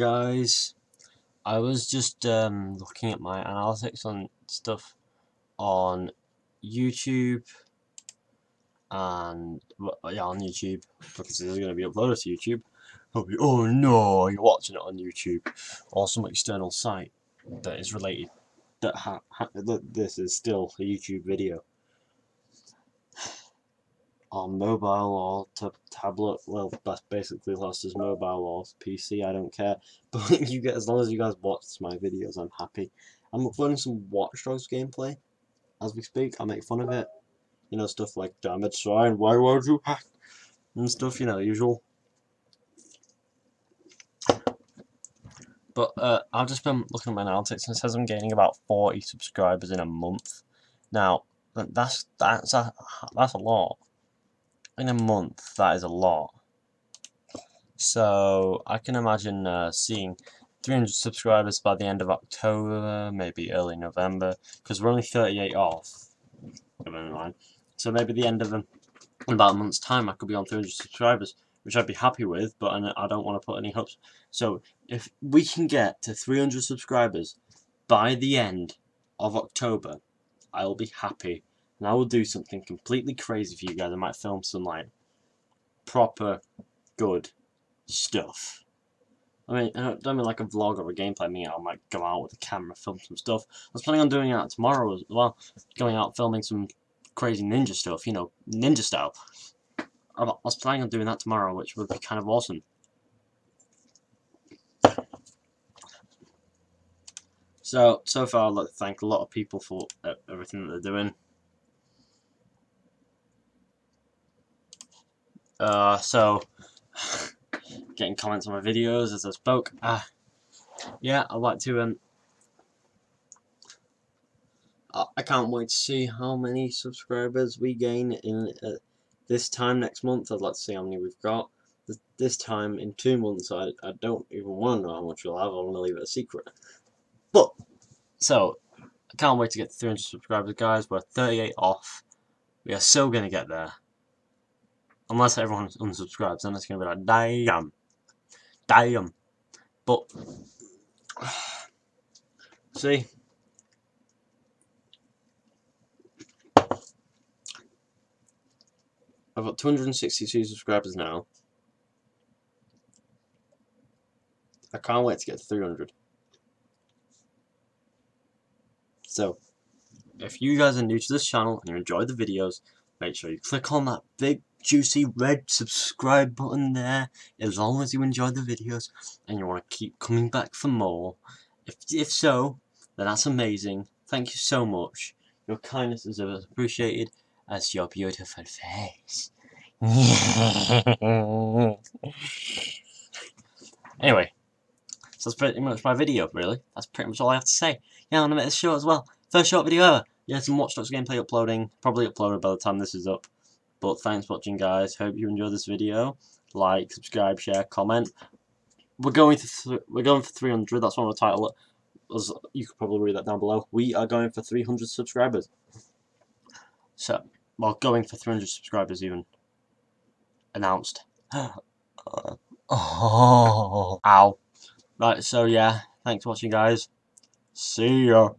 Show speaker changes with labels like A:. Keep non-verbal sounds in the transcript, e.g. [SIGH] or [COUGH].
A: guys, I was just um, looking at my analytics on stuff on YouTube and yeah on YouTube because this is going to be uploaded to YouTube. Be, oh no, you're watching it on YouTube. Or some external site that is related that, ha, ha that this is still a YouTube video on mobile or to tablet. Well, that's basically lost as mobile or PC. I don't care. [LAUGHS] But you get as long as you guys watch my videos, I'm happy. I'm uploading some Watch Dogs gameplay as we speak. I make fun of it. You know, stuff like damage Ryan, why would you hack? And stuff, you know, usual. But uh, I've just been looking at my analytics and it says I'm gaining about 40 subscribers in a month. Now, that's that's a, that's a lot in a month, that is a lot. So I can imagine uh, seeing 300 subscribers by the end of October, maybe early November, because we're only 38 off. So maybe the end of in about a month's time, I could be on 300 subscribers, which I'd be happy with, but I don't want to put any hopes. So if we can get to 300 subscribers by the end of October, I will be happy and I will do something completely crazy for you guys. I might film some like proper good stuff. I mean, I don't mean like a vlog or a gameplay. I mean, I might go out with a camera, film some stuff. I was planning on doing that tomorrow as well. Going out filming some crazy ninja stuff, you know, ninja style. I was planning on doing that tomorrow, which would be kind of awesome. So, so far I'd like to thank a lot of people for uh, everything that they're doing. Uh, so, [SIGHS] getting comments on my videos as I spoke. Uh, yeah, I'd like to, um, I can't wait to see how many subscribers we gain in uh, this time next month. I'd like to see how many we've got. This time in two months, I, I don't even want to know how much we'll have. I want to leave it a secret. But, so, I can't wait to get to 300 subscribers, guys. We're 38 off. We are so going to get there. Unless everyone unsubscribes, then it's going to be like, damn. Damn. But, [SIGHS] see, I've got 262 subscribers now. I can't wait to get to 300. So, if you guys are new to this channel and you enjoy the videos, make sure you click on that big juicy red subscribe button there as long as you enjoy the videos and you want to keep coming back for more. If, if so, then that's amazing. Thank you so much. Your kindness is always appreciated as your beautiful face. [LAUGHS] anyway, so that's pretty much my video, really. That's pretty much all I have to say. Yeah, I'm gonna make this short as well. First short video ever. Yeah, some Watch Dogs gameplay uploading. Probably uploaded by the time this is up. But thanks for watching, guys. Hope you enjoyed this video. Like, subscribe, share, comment. We're going to we're going for 300. That's one of the title. As you could probably read that down below. We are going for 300 subscribers. So, well, going for 300 subscribers even announced. oh, [GASPS] ow. Right, so yeah, thanks for watching, guys. See ya.